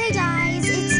Hey guys, it's